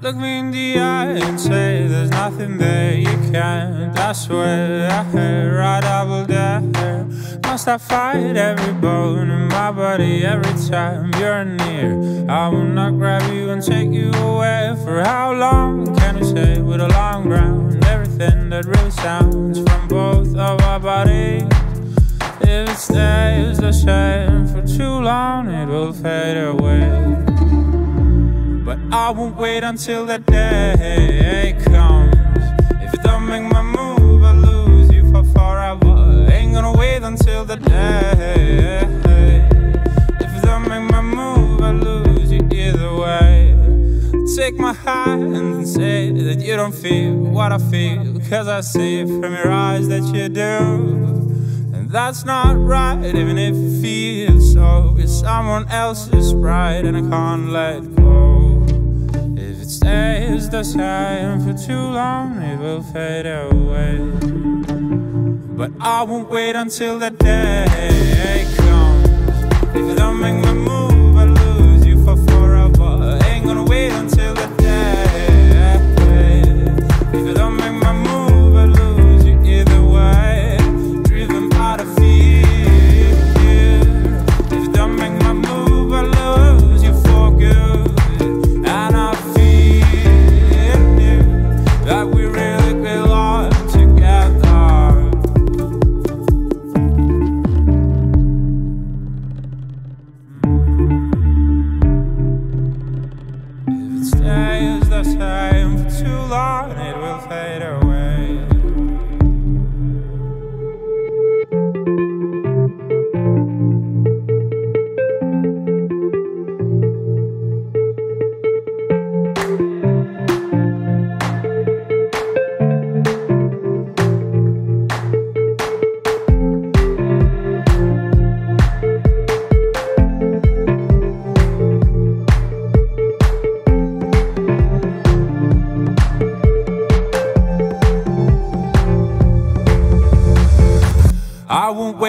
Look me in the eye and say there's nothing there you can't. I swear I heard right double dare. Must I fight every bone in my body every time you're near? I will not grab you and take you away. For how long can we stay with a long ground? Everything that really sounds from both of our bodies. If it stays the same for too long, it will fade away. But I won't wait until that day comes. If you don't make my move, I lose you for forever. Ain't gonna wait until the day. If you don't make my move, I lose you either way. Take my hand and say that you don't feel what I feel. Cause I see it from your eyes that you do. That's not right, even if it feels so. It's someone else's pride, and I can't let go If it stays the same for too long, it will fade away. But I won't wait until that day comes. If don't make my move, stays the same for too long, it will fade away.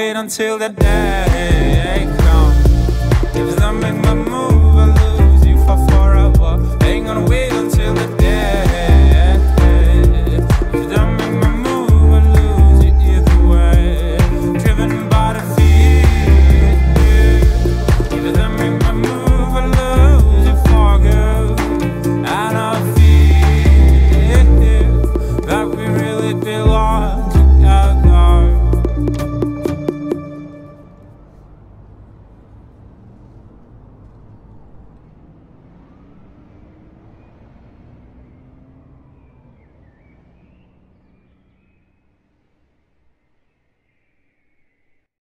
wait until the day comes. If I make my move, I lose you for forever Ain't gonna wait until the day. If I make my move, I lose you either way. Driven by the fear. If I make my move, I lose you for good. And I feel that we really belong